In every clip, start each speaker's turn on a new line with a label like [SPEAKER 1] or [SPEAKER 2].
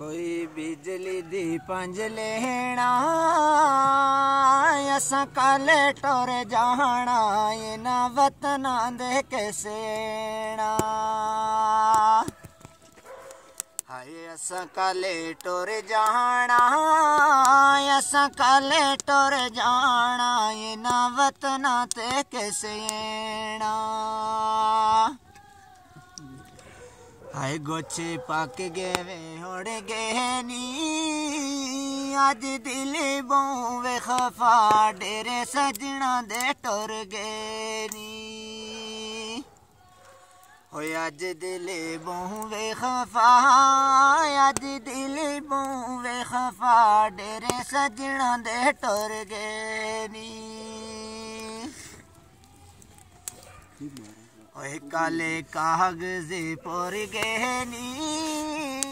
[SPEAKER 1] ਕੋਈ ਬਿਜਲੀ ਦੀ ਪੰਜ ਲੈਣਾ, ਅਸਾਂ ਕਾਲੇ ਟੋਰ ਜਾਣਾ, ਇਹਨਾਂ ਵਤਨਾਂ ਦੇ ਕਿਸੇਣਾ ਹਾਏ, ਅਸਾਂ ਕਾਲੇ ਟੋਰ ਜਾਣਾ, ਅਸਾਂ ਕਾਲੇ ਟੋਰ ਜਾਣਾ, ਇਹਨਾਂ ਵਤਨਾਂ ਤੇ ਕਿਸੇਣਾ ਹਾਏ ਗੋਚੇ ਪੱਕ ਗਏ ਵੇ ਹੋੜ ਗਏ ਨੀ। ਅੱਜ ਦਿਲ ਬੋਂ ਵੇ ਖਫਾ ਡੇਰੇ ਸਜਣਾ ਦੇ ਟੁਰ ਗਏ ਨੀ। ਹੋਏ ਅੱਜ ਦਿਲ ਬੋਂ ਵੇ ਖਫਾ, ਅੱਜ ਦਿਲ ਬੋਂ ਵੇ ਖਫਾ ਡੇਰੇ ਸਜਣਾ ਦੇ ਟੁਰ ਗਏ ਨੀ। ਓਏ ਕਾਲੇ ਕਾਗਜ਼ੇ ਪੁਰ ਗਏ ਨੀ,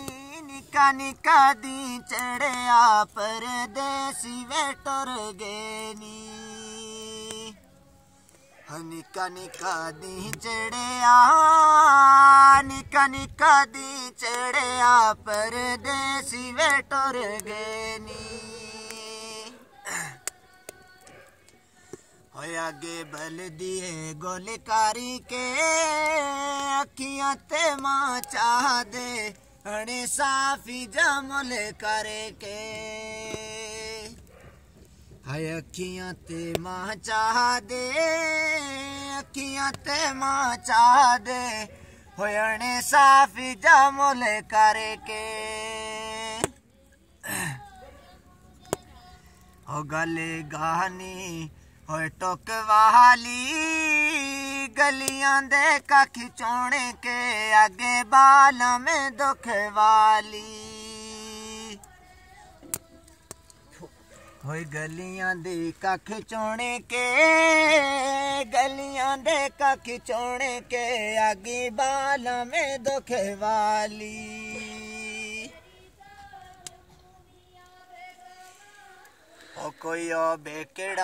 [SPEAKER 1] ਨਿਕਾ ਨਿਕਾ ਦੀ ਚੜਿਆ ਪਰਦੇਸੀ ਵੇ ਟੁਰ ਗਏ ਨੀ। ਨਿਕਾ ਨਿਕਾ ਦੀ ਚੜਿਆ, ਨਿਕਾ ਨਿਕਾ ਦੀ ਚੜਿਆ ਪਰਦੇਸੀ ਵੇ ਟੁਰ ਗਏ ਨੀ। ਹੋਇਆ ਅੱਗੇ ਬਲਦੀ ਏ ਗੋਲਕਾਰੀ ਕੇ ਅੱਖੀਆਂ ਤੇ ਮਾਂ ਚਾਹ ਦੇ ਅਣੇ ਸਾਫੀ ਜਮਲ ਕਰੇ ਕੇ ਹਾਏ ਅੱਖੀਆਂ ਤੇ ਮਾਂ ਚਾਹ ਦੇ ਅੱਖੀਆਂ ਤੇ ਮਾਂ ਚਾਹ ਦੇ ਹੋਇਣੇ ਸਾਫੀ ਜਮਲ ਕਰੇ ਕੇ ਹੋ ਗਲੇ ਗਾਨੀ ਹੋਏ ਟੋਕ ਵਾਲੀ ਗਲੀਆਂ ਦੇ ਕੱਖ ਚੋਣੇ ਕੇ ਅੱਗੇ ਬਾਲਾਂ ਮੇ ਦੁੱਖ ਵਾਲੀ। ਹੋਏ ਗਲੀਆਂ ਦੇ ਕੱਖ ਚੋਣੇ ਕੇ, ਗਲੀਆਂ ਦੇ ਕੱਖ ਚੋਣੇ ਕੇ ਅੱਗੇ ਬਾਲਾਂ ਮੇ ਦੁੱਖ ਵਾਲੀ। बेकड़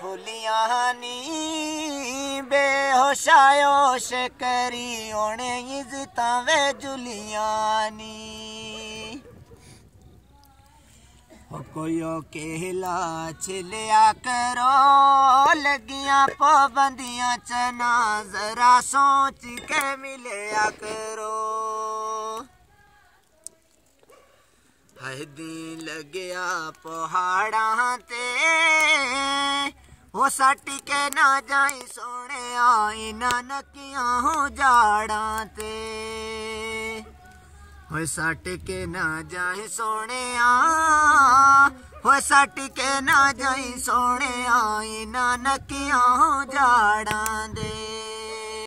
[SPEAKER 1] फुलिया नी बेहओ करी उनतां बे झुलिया न। केला छिलिया करो लॻियां पाबंदियां चना ज़रा सोच के मिलिया करो। ਨਾ ਜ਼ਰਾ ਪਹਾੜਾਂ ਤੇ। ਹੋ ਸੱਟ ਕੇ ਨਾ ਜਾਈ ਸੋਹਣਿਆ ਇਹਨਾਂ ਨਕੀਆਂ ਹੋ ਜਾੜਾਂ ਤੇ। ਹੋਏ ਸੱਟ ਕੇ ਨਾ ਜਾਈ ਸੋਹਣਿਆ। ਹੋਏ ਸੱਟ ਕੇ ਨਾ ਜਾਈ ਸੋਹਣਿਆ ਇਹਨਾਂ ਨਕੀਆਂ ਹੋ ਜਾੜਾਂ ਦੇ।